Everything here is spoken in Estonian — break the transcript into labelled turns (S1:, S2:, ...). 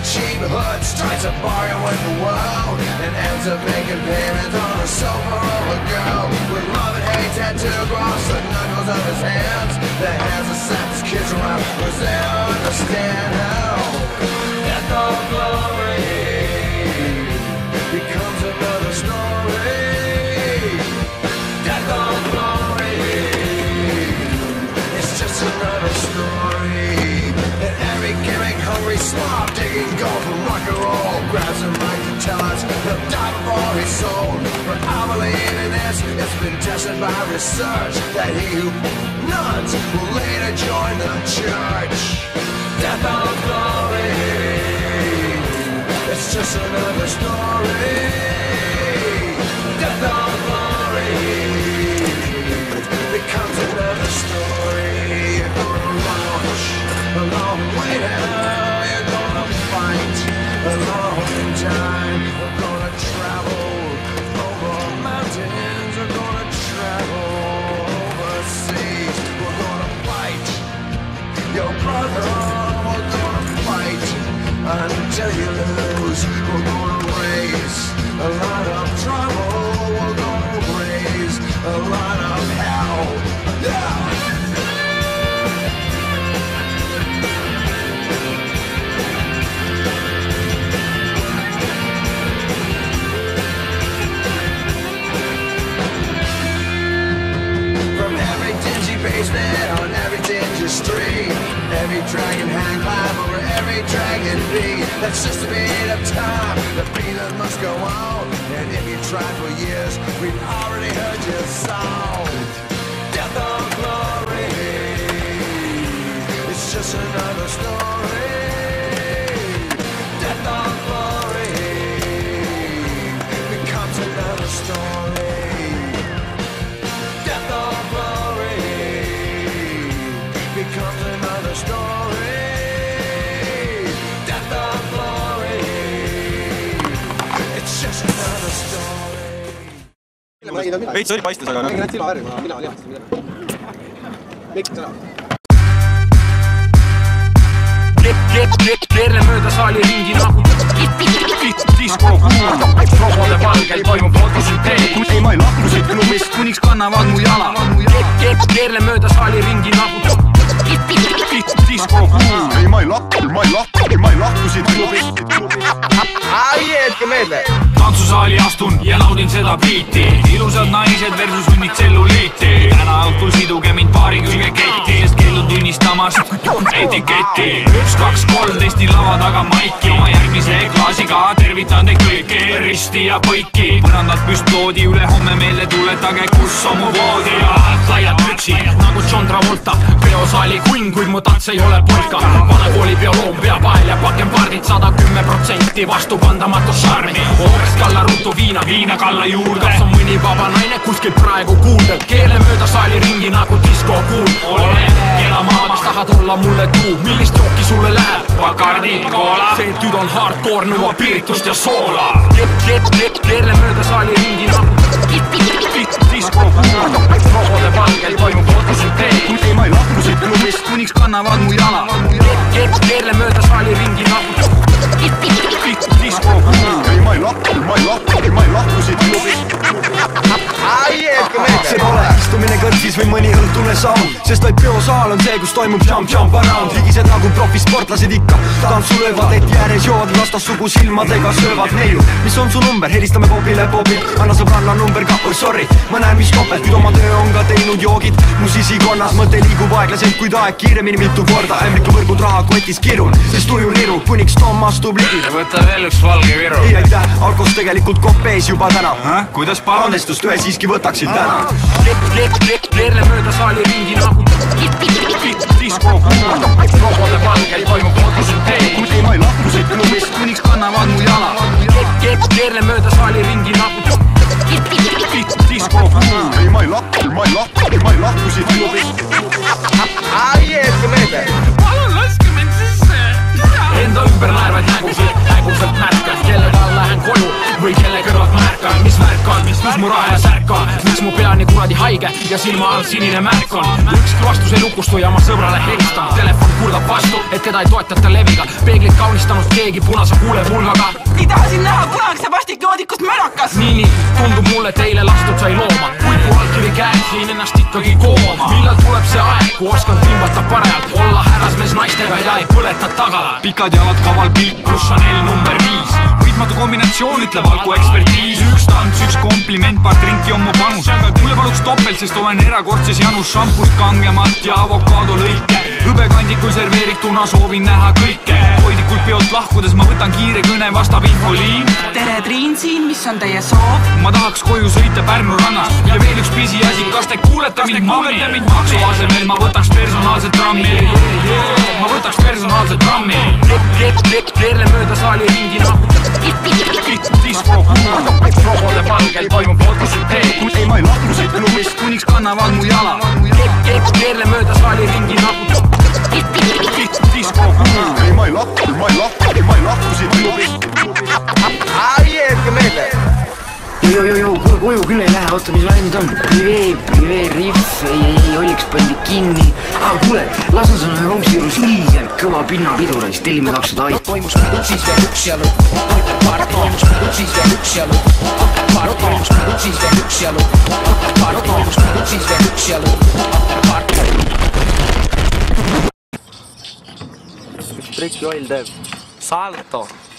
S1: the hood, starts to bargain with the world, and ends up making payments on a sofa of a girl. With love and hate tattooed across the knuckles of his hands, the hands that slap his kids around, cause they don't understand how it's by research that he who nuns will later join the church. Death or glory. It's just another story. We're gonna raise a lot of trouble. Dragon hang climb over every dragon beat That's just a bit of time, the feeling must go on. And if you tried for years, we've already heard your song Death or glory It's just another story story.
S2: veits oli paistes, aga noh,
S3: räägi natuke silmavärvi, ma mina lihastan midagi. Mikk sõna.
S4: keerle mööda saali ringi nagu disko kuul, robode valgel toimub fotosüntees.
S5: ei, ma ei lahku siit klubist, kuniks kannavad mu jala.
S4: keerle mööda saali ringi nagu disko kuul.
S5: ei, ma ei lahku, ma ei lahku, ma ei lahku siit klubist.
S4: Tantsusaali astun ja naudin seda biiti ilusad naised versus hunnik tselluliiti. Täna õhtul siduge mind paari külge ketti sest keeldun tunnistamast etiketti. Üks, kaks, kolm testin lava taga maiki. Oma järgmise klaasiga tervitan teid kõiki. Risti ja põiki. Põrandalt püstloodi ülehomme meelde tuletage kus on mu voodi ja laiad püksid nagu John Travolta. Peosaali kunn kuid mu tats ei ole polka. Vanakooli bioloog peab ael ja pakempardid sada kümme protsenti vastupandamatu šarmi. Hoogast kalla ruttu viina, viina kalla juurde. Kas on mõni vaba naine kuskilt praegu kuulda? Keele mööda saali ringi nagu diskokuul ole kena maailmas tahad olla mulle tuu millist jooki sulle läheb? Bacardi, koola see tüd on hardcore nõuab piritust ja soola. Keerle mööda saali ringi nagu diskokuul robode valgel toimub fotosüntees
S5: ei, ma ei lahku siit klubist, kuniks kannavad mu jala.
S4: keerle mööda saali ringi nagu
S5: ei, ma ei lahku, ma ei lahku, ma ei lahku siit klubist.
S6: see pole istumine kõrtsis või mõni õhtune saun, sest vaid peosaal on see, kus toimub jump jump around, higised nagu profisportlased ikka, tantsu löövad, leti ääres joovad vastassugu silmadega söövad neiu. mis on su number, helistame Bobile Bobi, anna sõbranna number ka, oh sorry, ma näen, mis topelt, kuid oma töö on teinud joogid, mu sisikonnas mõte liigub aeglaselt, kuid aeg kiiremini mitu korda, ämblikuvõrgud rahakotis kirun, sest tuju liru, kuniks Tom astub ligi.
S4: võta veel üks valge viru
S6: ei aitäh, alkos tegelikult kopp ees juba täna.
S4: kuidas palun?
S6: andestust ühe siiski võtaksin täna.
S4: keerle mööda saali ringi nagu diskokuul robode valgel toimub fotosüntees
S5: ei, ma ei lahku siit klubist, kuniks kannavad mu jala.
S4: keerle mööda saali ringi nagu mis mu ja särk on? Miks mu pea nii kuradi haige ja silma all sinine märk on? Ükski vastus ei lukustu ja ma sõbrale helistan. Telefon kurdab vastu, et teda ei toetata leviga. Peeglit kaunistanud keegi punase huulepulgaga
S2: ei taha sind näha kunagi, see vastikjoodikust mölakas
S4: nii, nii, tundub mulle, et eile lastud sai looma. Kuid kui allkiri käes, viin ennast ikkagi kooma. Millal tuleb see aeg, kui oskan timbata parajalt? Olla härrasmees naistega ja ei põleta tagala.
S5: Pikad jalad, kaval pilk
S4: pluss Chanel number viis
S5: võitmatu kombinatsioon, ütleb algu ekspertiis. Üks tants, üks kompliment, paar trinki on mu panus. Mulle paluks topelt, sest olen erakordses janus. Šampust kangemat ja avokaadolõike. Hõbekandikul serveerituna soovin näha kõike hoidlikult peolt lahkudes ma võtan kiire kõne, vastab infoliin.
S2: Tere, Triin siin, mis on teie soov?
S5: ma tahaks koju sõita Pärnu rannast ja veel üks pisiasi, kas te kuulete mind, kuulete mind maksu asemel. Ma võtaks personaalset trammi. Ma võtaks personaalset trammi.
S4: Keerle mööda saali ringi nagu disko kuulab robode palgel toimub fotosüntees
S5: ei, ma ei lahku siit klubist, kuniks kannavad mu jala
S4: keerle mööda saali ringi nagu
S5: ei, ma ei lahku, ma ei lahku, ma ei lahku siit klubist
S7: joo, joo, joo, kuule koju küll ei lähe, oota, mis variandid on? Privee, privee, rihv, ei, ei, olliks pandi kinni. aa, kuule, las on homsi juures ilgelt kõva pinnapidu, siis tellime kakssada ai-.
S8: toimus putsis veel üksjalu park toimus putsis veel üksjalu park toimus putsis veel üksjalu park toimus putsis veel üksjalu park
S3: Spre Joel Dev. Saluton!